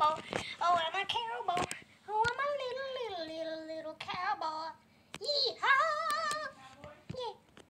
Oh, Oh, I'm okay.